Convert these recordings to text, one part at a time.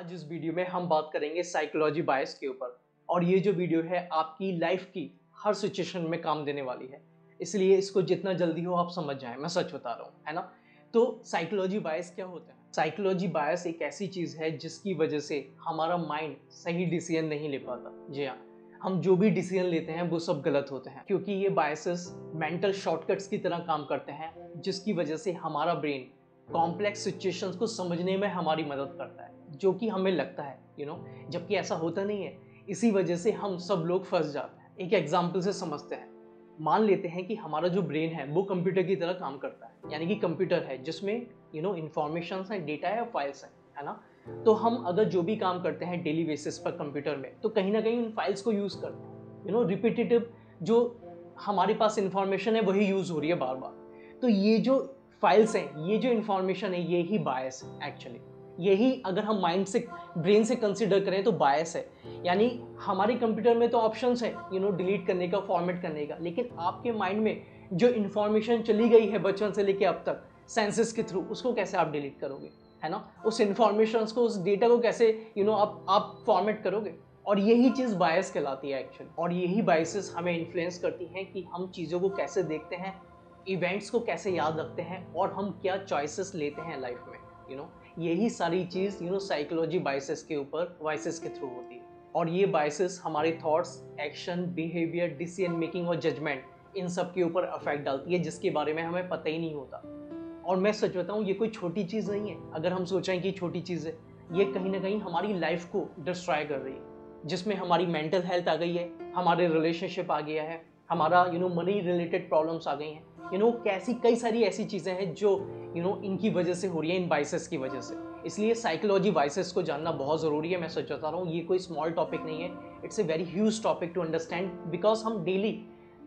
आज इस वीडियो में हम बात करेंगे साइकोलॉजी बायस के ऊपर। और ये जो वीडियो है, आपकी लाइफ की हर सिचुएशन में काम देने वाली है। इसलिए इसको जितना जल्दी हो आप समझ जाएँ, मैं सच बता रहा हूँ, है ना? तो साइकोलॉजी बायस क्या होता है? साइकोलॉजी बायस एक ऐसी चीज़ है जिसकी वजह से हमारा माइंड सही डिसीज़न नहीं ले पाता। जी हाँ हम जो भी डिसीज़न लेते हैं, वो सब गलत होते हैं। क्योंकि ये बायसेस मेंटल शॉर्टकट्स की तरह काम करते हैं, जिसकी वजह से हमारा ब्रेन कॉम्प्लेक्स सिचुएशंस को समझने में हमारी मदद करता है, जो कि हमें लगता है यू नो जबकि ऐसा होता नहीं है। इसी वजह से हम सब लोग फंस जाते हैं। एक एग्ज़ाम्पल से समझते हैं। मान लेते हैं कि हमारा जो ब्रेन है, वो कंप्यूटर की तरह काम करता है। यानी कि कंप्यूटर है, जिसमें यू नो इन्फॉर्मेशन है डेटा है फाइल्स हैं, है ना? तो हम अगर जो भी काम करते हैं डेली बेसिस पर कंप्यूटर में तो कहीं ना कहीं उन फाइल्स को यूज़ करते हैं। यू नो रिपीटेटिव जो हमारे पास इंफॉर्मेशन है, वही यूज़ हो रही है बार बार तो ये जो फाइल्स हैं ये जो इन्फॉर्मेशन है ये ही बायस है एक्चुअली यही अगर हम माइंड से ब्रेन से कंसिडर करें तो बायस है. यानी हमारे कंप्यूटर में तो ऑप्शन है यू नो डिलीट करने का फॉर्मेट करने का. लेकिन आपके माइंड में जो इन्फॉर्मेशन चली गई है बचपन से लेके अब तक सेंसेस के थ्रू उसको कैसे आप डिलीट करोगे? है ना? उस इन्फॉर्मेशन को उस डेटा को कैसे यू you नो know, आप आप फॉर्मेट करोगे? और यही चीज़ बायस कहलाती है एक्चुअली और यही बायसेस हमें इन्फ्लुएंस करती हैं कि हम चीज़ों को कैसे देखते हैं इवेंट्स को कैसे याद रखते हैं और हम क्या चॉइसेस लेते हैं लाइफ में यू नो यही सारी चीज़ यू नो साइकोलॉजी बाइसेस के ऊपर वाइसेस के थ्रू होती है। और ये बाइसेस हमारे thoughts action behaviour decision making और जजमेंट इन सब के ऊपर अफेक्ट डालती है, जिसके बारे में हमें पता ही नहीं होता। और मैं सच बताऊँ, ये कोई छोटी चीज़ नहीं है। अगर हम सोचें कि छोटी चीज़ है, ये कहीं ना कहीं हमारी लाइफ को डिस्ट्रॉय कर रही है, जिसमें हमारी मेंटल हेल्थ आ गई है, हमारे रिलेशनशिप आ गया है हमारा you know money related problems आ गई हैं। यू नो कैसी कई सारी ऐसी चीज़ें हैं जो यू नो इनकी वजह से हो रही है इन बाइसेस की वजह से। इसलिए साइकोलॉजी वाइसेस को जानना बहुत ज़रूरी है मैं सच बता रहा हूँ ये कोई स्मॉल टॉपिक नहीं है। It's a very huge topic to understand because हम डेली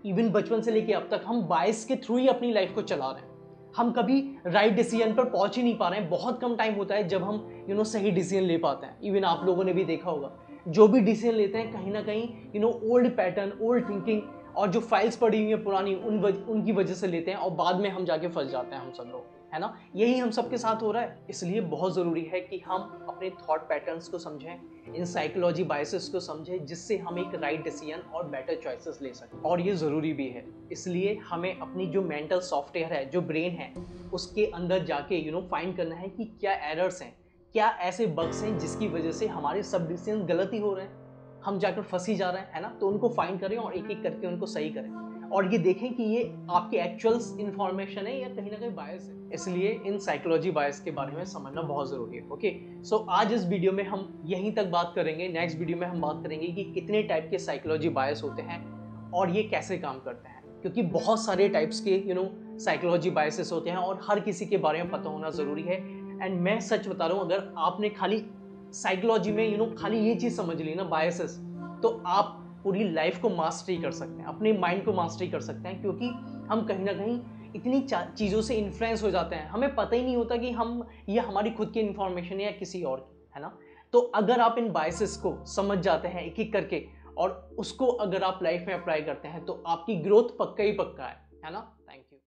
इवन बचपन से लेके अब तक हम बाइस के थ्रू ही अपनी लाइफ को चला रहे हैं। हम कभी राइट right डिसीज़न पर पहुँच ही नहीं पा रहे हैं। बहुत कम टाइम होता है जब हम यू you नो know, सही डिसीज़न ले पाते हैं। इवन आप लोगों ने भी देखा होगा जो भी डिसीज़न लेते हैं कहीं ना कहीं you know old pattern old thinking और जो फाइल्स पड़ी हुई हैं पुरानी उन वज, उनकी वजह से लेते हैं और बाद में हम जाके फंस जाते हैं हम सब लोग है ना? यही हम सबके साथ हो रहा है इसलिए बहुत ज़रूरी है कि हम अपने थॉट पैटर्न्स को समझें इन साइकोलॉजी बायसेस को समझें जिससे हम एक राइट डिसीज़न और बेटर चॉइसेस ले सकें। और ये ज़रूरी भी है इसलिए हमें अपनी जो मेंटल सॉफ्टवेयर है जो ब्रेन है उसके अंदर जाके यू नो फाइंड करना है कि क्या एरर्स हैं क्या ऐसे बग्स हैं जिसकी वजह से हमारे सब डिसीज़न गलत ही हो रहे हैं। हम जाकर फंसी जा रहे हैं है ना? तो उनको फाइंड करें और एक एक करके उनको सही करें। और ये देखें कि ये आपके एक्चुअल इन्फॉर्मेशन है या कहीं ना कहीं बायस है। इसलिए इन साइकोलॉजी बायस के बारे में समझना बहुत ज़रूरी है ओके सो so, आज इस वीडियो में हम यहीं तक बात करेंगे। नेक्स्ट वीडियो में हम बात करेंगे कि कितने टाइप के साइकोलॉजी बायस होते हैं और ये कैसे काम करते हैं। क्योंकि बहुत सारे टाइप्स के यू नो साइकोलॉजी बायसेस होते हैं और हर किसी के बारे में पता होना ज़रूरी है। एंड मैं सच बता रहा हूँ अगर आपने खाली साइकोलॉजी में यू नो खाली ये चीज़ समझ ली ना बायसेस तो आप पूरी लाइफ को मास्टरी कर सकते हैं, अपने माइंड को मास्टरी कर सकते हैं, क्योंकि हम कहीं ना कहीं इतनी चीज़ों से इन्फ्लुएंस हो जाते हैं। हमें पता ही नहीं होता कि हम, ये हमारी खुद की इन्फॉर्मेशन है या किसी और की, है ना? तो अगर आप इन बायसेस को समझ जाते हैं एक एक करके, और उसको अगर आप लाइफ में अप्लाई करते हैं तो आपकी ग्रोथ पक्का ही पक्का है है ना? Thank you